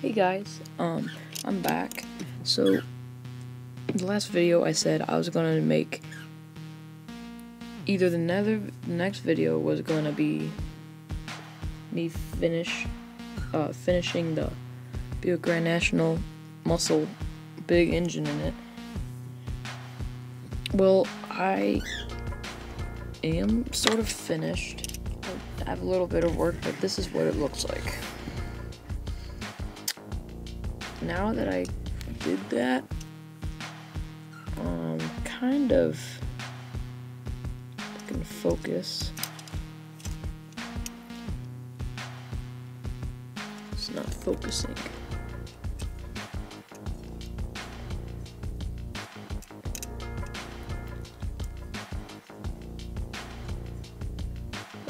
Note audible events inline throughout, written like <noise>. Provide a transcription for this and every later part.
Hey guys, um, I'm back. So, the last video I said I was gonna make either the nether, next video was gonna be me finish, uh, finishing the Buick Grand National muscle big engine in it. Well, I am sort of finished. I have a little bit of work, but this is what it looks like now that I did that, um, kind of can focus. It's not focusing.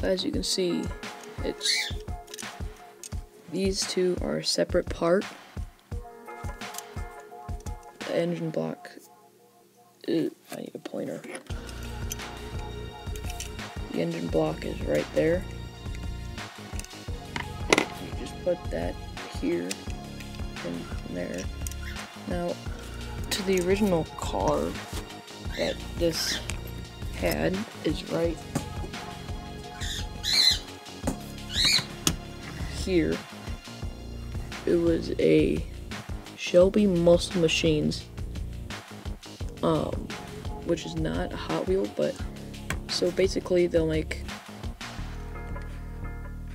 As you can see, it's these two are a separate part the engine block. I need a pointer. The engine block is right there. You just put that here and there. Now, to the original car that this had is right here. It was a Shelby Muscle Machines, um, which is not a Hot Wheel, but so basically they'll make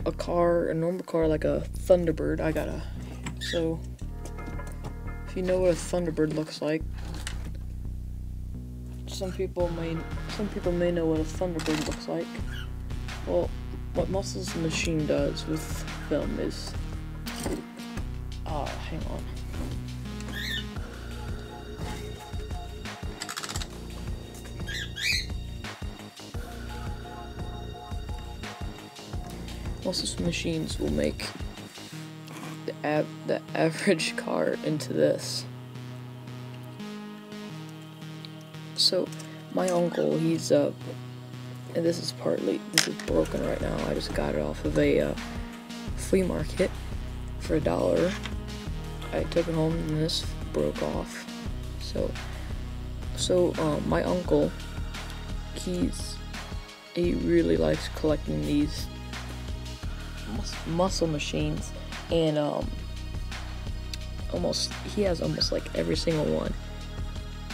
a car, a normal car, like a Thunderbird. I got a so if you know what a Thunderbird looks like, some people may some people may know what a Thunderbird looks like. Well, what Muscles Machine does with them is, ah, uh, hang on. Of machines will make the, av the average <laughs> car into this. So, my uncle, he's, uh, and this is partly, this is broken right now, I just got it off of a, uh, flea market for a dollar. I took it home and this broke off. So, so, um, my uncle, he's, he really likes collecting these muscle machines and um almost he has almost like every single one.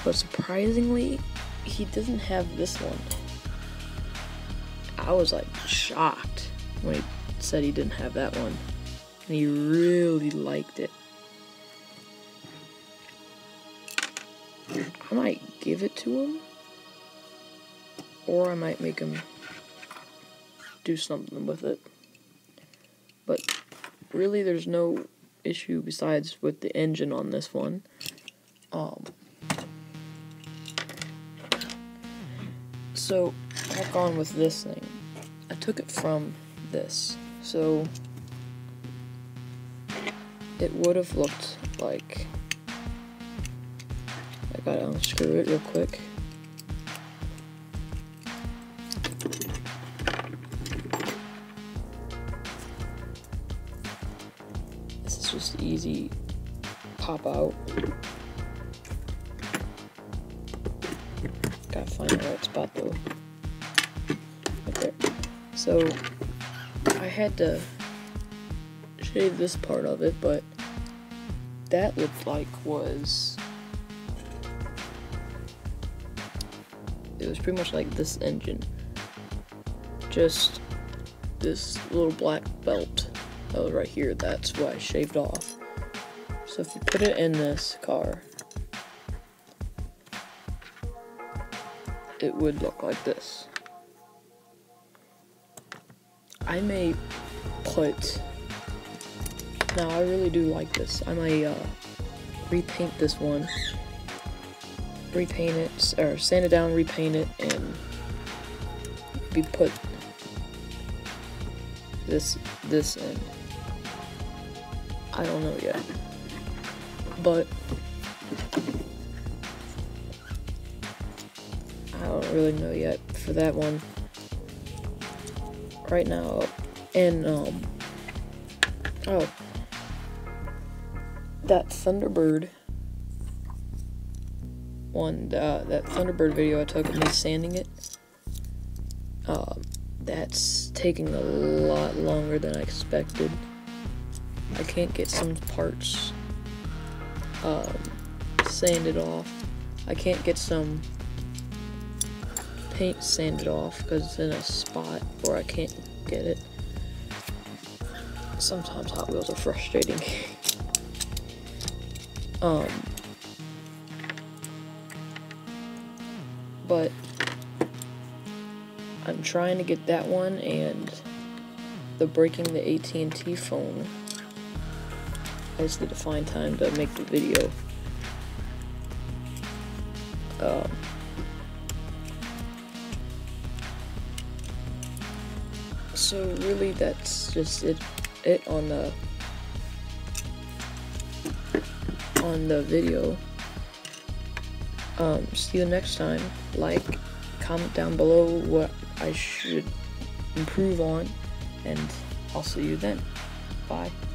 But surprisingly he doesn't have this one. I was like shocked when he said he didn't have that one. And he really liked it. I might give it to him. Or i might make him do something with it but really there's no issue besides with the engine on this one. Um, so, back on with this thing. I took it from this. So, it would have looked like. I gotta unscrew it real quick. Just easy pop out. Gotta find the right spot though. Right there. So I had to shave this part of it, but that looked like was it was pretty much like this engine. Just this little black belt Oh, right here, that's what I shaved off. So if you put it in this car, it would look like this. I may put, now I really do like this, I may uh, repaint this one, repaint it, or sand it down, repaint it, and be put this, this in. I don't know yet. But I don't really know yet for that one. Right now, and um, oh, that Thunderbird one, uh, that Thunderbird video I took of me sanding it, um, that's taking a lot longer than I expected. I can't get some parts um, sanded off. I can't get some paint sanded off because it's in a spot where I can't get it. Sometimes Hot Wheels are frustrating. <laughs> um, but I'm trying to get that one and the breaking the AT&T phone. I just need to find time to make the video. Um, so really that's just it it on the on the video. Um, see you next time. Like comment down below what I should improve on and I'll see you then. Bye